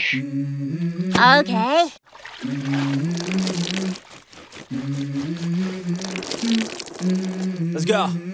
Okay. Let's go.